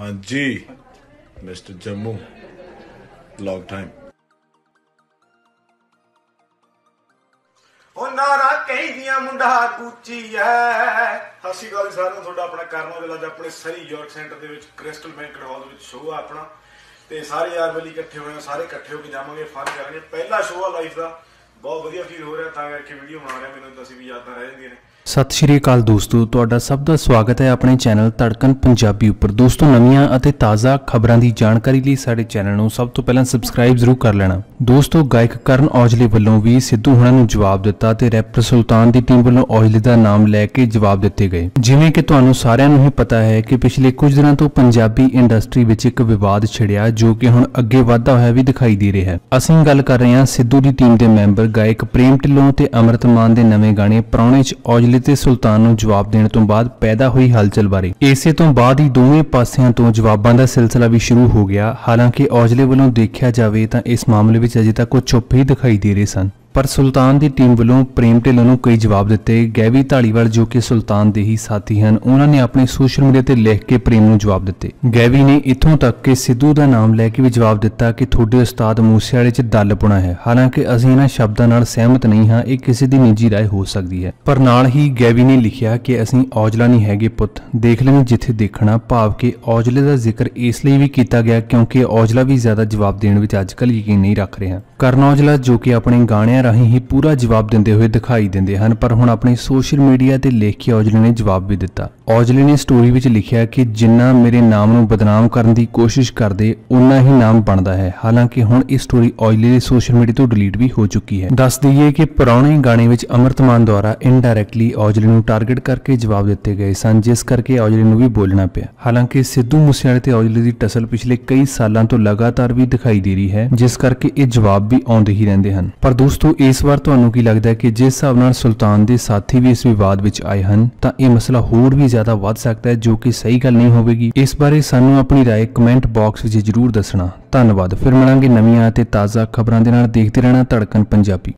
ਹਾਂਜੀ, mister Jammu. Log time ਉਹ ਨਾਰਾ ਕਹਿੰਦੀਆਂ ਮੁੰਡਾ ਗੁੱਚੀ ਐ। ਸਤਿ ਸ਼੍ਰੀ ਅਕਾਲ ਸਾਰਿਆਂ ਨੂੰ। ਤੁਹਾਡਾ ਆਪਣਾ ਕਰਮਾ ਦੇ ਆਪਣੇ ਸਰੀ ਯਾਰਕ ਸੈਂਟਰ ਦੇ ਵਿੱਚ ਕ੍ਰਿਸਟਲ ਬੈਂਕਟ ਹਾਲ ਦੇ ਵਿੱਚ ਸ਼ੋਅ ਆ ਆਪਣਾ। ਤੇ ਸਾਰੇ ਯਾਰ ਬਲੀ ਇਕੱਠੇ ਹੋਏ ਆ, ਸਾਰੇ ਇਕੱਠੇ ਹੋ ਕੇ ਜਾਵਾਂਗੇ, ਫਨ ਕਰਾਂਗੇ। ਪਹਿਲਾ ਸ਼ੋਅ ਆ ਲਾਈਫ ਦਾ। ਬਹੁਤ ਵਧੀਆ ਫੀਲ ਹੋ ਰਿਹਾ, ਤਾਂ ਕਰਕੇ ਵੀਡੀਓ ਬਣਾ ਰਿਹਾ, ਮੈਨੂੰ ਤਾਂ ਅਸੀਂ ਵੀ ਯਾਦਾਂ ਰਹਿ ਜਾਂਦੀਆਂ ਨੇ। ਸਤਿ ਸ਼੍ਰੀ ਅਕਾਲ ਦੋਸਤੋ, ਤੁਹਾਡਾ ਸਭ ਦਾ ਸਵਾਗਤ ਹੈ ਆਪਣੇ ਚੈਨਲ ਧੜਕਨ ਪੰਜਾਬੀ ਉੱਪਰ। ਦੋਸਤੋ, ਨਵੀਆਂ ਅਤੇ ਤਾਜ਼ਾ ਖਬਰਾਂ ਦੀ ਜਾਣਕਾਰੀ ਲਈ ਸਾਡੇ ਚੈਨਲ ਨੂੰ ਸਭ ਤੋਂ ਪਹਿਲਾਂ ਸਬਸਕ੍ਰਾਈਬ ਜ਼ਰੂਰ ਕਰ ਲੈਣਾ। ਦੋਸਤੋ, ਗਾਇਕ ਕਰਨ ਔਜਲੇ ਵੱਲੋਂ ਵੀ ਸਿੱਧੂ ਹੁਣਾਂ ਨੂੰ ਜਵਾਬ ਦਿੱਤਾ ਤੇ ਰੈਪਰ ਸੁਲਤਾਨ ਦੀ ਟੀਮ ਵੱਲੋਂ ਔਜਲੇ ਦਾ ਨਾਮ ਲੈ ਕੇ ਜਵਾਬ ਦਿੱਤੇ ਗਏ। ਜਿਵੇਂ ਕਿ ਤੁਹਾਨੂੰ ਸਾਰਿਆਂ ਨੂੰ ਹੀ ਪਤਾ ਹੈ ਕਿ ਪਿਛਲੇ ਕੁਝ ਦਿਨਾਂ ਤੋਂ ਪੰਜਾਬੀ ਇੰਡਸਟਰੀ ਵਿੱਚ ਇੱਕ ਵਿਵਾਦ ਛਿੜਿਆ ਜੋ ਕਿ ਹੁਣ ਅੱਗੇ ਵਧਦਾ ਹੋਇਆ ਵੀ ਦਿਖਾਈ ਦੇ ਰਿਹਾ ਹੈ। ਅਸੀਂ ਗੱਲ ਕਰ ਰਹੇ ਹਾਂ ਸਿੱਧੂ ਦੀ ਟੀਮ ਦੇ ਮੈਂਬਰ ਗਾਇਕ ਪ੍ਰੇਮ ਢਿੱਲੋਂ ਤੇ ਅਮਰਤ ਮਾਨ ਦੇ ਨਵੇਂ ਗਾਣੇ ਪ੍ਰਾਹੁਣੇ 'ਚ ਔਜਲੇ ਤੇ ਸੁਲਤਾਨ ਨੂੰ ਜਵਾਬ ਦੇਣ ਤੋਂ ਬਾਅਦ ਪੈਦਾ ਹੋਈ ਹਲਚਲ ਬਾਰੇ। ਇਸੇ ਤੋਂ ਬਾਅਦ ਹੀ ਦੋਵੇਂ ਪਾਸਿਆਂ ਤੋਂ ਜਵਾਬਾਂ ਦਾ ਸਿਲਸਿਲਾ ਵੀ ਸ਼ੁਰੂ ਹੋ ਗਿਆ। ਹਾਲਾਂਕਿ ਔਜਲੇ ਵੱਲੋਂ ਦੇਖਿਆ ਜਾਵੇ ਤਾਂ ਇਸ ਮਾਮਲੇ ਵਿੱਚ ਅਜੇ ਤੱਕ ਉਹ ਚੁੱਪ ਹੀ ਦਿਖਾਈ ਦੇ ਰਹੇ ਸਨ। ਪਰ ਸੁਲਤਾਨ ਦੀ ਟੀਮ ਵੱਲੋਂ ਪ੍ਰੇਮ ਢਿੱਲੋਂ ਨੂੰ ਕਈ ਜਵਾਬ ਦਿੱਤੇ ਗੈਵੀ ਢਾਲੀਵਾਲ ਜੋ ਕਿ ਸੁਲਤਾਨ ਦੇ ਹੀ ਸਾਥੀ ਹਨ ਉਹਨਾਂ ਨੇ ਆਪਣੇ ਸੋਸ਼ਲ ਮੀਡੀਆ ਤੇ ਲਿਖ ਕੇ ਪ੍ਰੇਮ ਨੂੰ ਜਵਾਬ ਦਿੱਤੇ ਗੈਵੀ ਨੇ ਇੱਥੋਂ ਤੱਕ ਕਿ ਸਿੱਧੂ ਦਾ ਨਾਮ ਲੈ ਕੇ ਵੀ ਜਵਾਬ ਦਿੱਤਾ ਕਿ ਤੁਹਾਡੇ ਉਸਤਾਦ ਮੂਸੇਵਾਲੇ 'ਚ ਦੱਲਪੁਣਾ ਹੈ ਹਾਲਾਂਕਿ ਅਸੀਂ ਇਹਨਾਂ ਸ਼ਬਦਾਂ ਨਾਲ ਸਹਿਮਤ ਨਹੀਂ ਹਾਂ ਇਹ ਕਿਸੇ ਦੀ ਨਿੱਜੀ رائے ਹੋ ਸਕਦੀ ਹੈ ਪਰ ਨਾਲ ਹੀ ਗੈਵੀ ਨੇ ਲਿਖਿਆ ਕਿ ਅਸੀਂ ਔਜਲਾ ਨਹੀਂ ਹੈਗੇ ਪੁੱਤ ਦੇਖ ਲੈਣੀ ਜਿੱਥੇ ਦੇਖਣਾ ਭਾਵ ਕਿ ਔਜਲੇ ਦਾ ਜ਼ਿਕਰ ਇਸ ਲਈ ਵੀ ਕੀਤਾ ਗਿਆ ਕਿਉਂਕਿ ਔਜਲਾ ਵੀ ਜ਼ਿਆਦਾ ਜਵਾਬ ਦੇਣ ਵਿੱਚ ਅੱਜਕੱਲ ਯਕੀਨ ਨਹੀਂ ਰੱਖ ਰਿਹਾ ਕਰਨ ਔਜਲਾ ਜੋ ਕਿ ਆਪਣੇ ਗਾਣਿਆਂ ਰਾਹੀਂ ਹੀ ਪੂਰਾ ਜਵਾਬ ਦਿੰਦੇ ਹੋਏ ਦਿਖਾਈ ਦਿੰਦੇ ਹਨ, ਪਰ ਹੁਣ ਆਪਣੇ ਸੋਸ਼ਲ ਮੀਡੀਆ ਤੇ ਲਿਖ ਕੇ ਔਜਲੇ ਨੇ ਜਵਾਬ ਵੀ ਦਿੱਤਾ। ਔਜਲੇ ਨੇ ਸਟੋਰੀ ਵਿੱਚ ਲਿਖਿਆ ਕਿ ਜਿੰਨਾ ਮੇਰੇ ਨਾਮ ਨੂੰ ਬਦਨਾਮ ਕਰਨ ਦੀ ਕੋਸ਼ਿਸ਼ ਕਰਦੇ ਉਨਾ ਹੀ ਨਾਮ ਬਣਦਾ ਹੈ। ਹਾਲਾਂਕਿ ਹੁਣ ਇਹ ਸਟੋਰੀ ਔਜਲੇ ਦੇ ਸੋਸ਼ਲ ਮੀਡੀਆ ਤੋਂ ਡਿਲੀਟ ਵੀ ਹੋ ਚੁੱਕੀ ਹੈ। ਦੱਸ ਦਈਏ ਕਿ ਪੁਰਾਣੇ ਗਾਣੇ ਵਿੱਚ ਅਮਰਤਮਾਨ ਦੁਆਰਾ ਇਨਡਾਇਰੈਕਟਲੀ ਔਜਲੇ ਨੂੰ ਟਾਰਗੇਟ ਕਰਕੇ ਜਵਾਬ ਦਿੱਤੇ ਗਏ ਸਨ, ਜਿਸ ਕਰਕੇ ਔਜਲੇ ਨੂੰ ਵੀ ਬੋਲਣਾ ਪਿਆ। ਹਾਲਾਂਕਿ ਸਿੱਧੂ ਮੂਸੇਵਾਲੇ ਤੇ ਔਜਲੇ ਦੀ ਟਸਲ ਪਿਛਲੇ ਕਈ ਸਾਲਾਂ ਤੋਂ ਲਗਾਤਾਰ ਵੀ ਦਿਖਾਈ ਦੇ ਰਹੀ ਹੈ, ਜਿਸ ਕਰਕੇ ਇਹ ਜਵਾਬ ਵੀ ਆਉਂਦੇ ਹੀ ਰਹਿੰਦੇ ਹਨ। ਪਰ ਦੋਸਤੋ ਇਸ ਵਾਰ ਤੁਹਾਨੂੰ ਕੀ ਲੱਗਦਾ ਹੈ ਕਿ ਜਿਸ ਹਿਸਾਬ ਨਾਲ ਸੁਲਤਾਨ ਦੇ ਸਾਥੀ ਵੀ ਇਸ ਵਿਵਾਦ ਵਿੱਚ ਆਏ ਹਨ ਤਾਂ ਇਹ ਮਸਲਾ ਹੋਰ ਵੀ ਜ਼ਿਆਦਾ ਵੱਧ ਸਕਦਾ ਹੈ ਜੋ ਕਿ ਸਹੀ ਗੱਲ ਨਹੀਂ ਹੋਵੇਗੀ ਇਸ ਬਾਰੇ ਸਾਨੂੰ ਆਪਣੀ رائے ਕਮੈਂਟ ਬਾਕਸ ਵਿੱਚ ਜਰੂਰ ਦੱਸਣਾ ਧੰਨਵਾਦ ਫਿਰ ਮਿਲਾਂਗੇ ਨਵੀਆਂ ਅਤੇ ਤਾਜ਼ਾ ਖਬਰਾਂ ਦੇ ਨਾਲ ਦੇਖਦੇ ਰਹਿਣਾ ਧੜਕਨ ਪੰਜਾਬੀ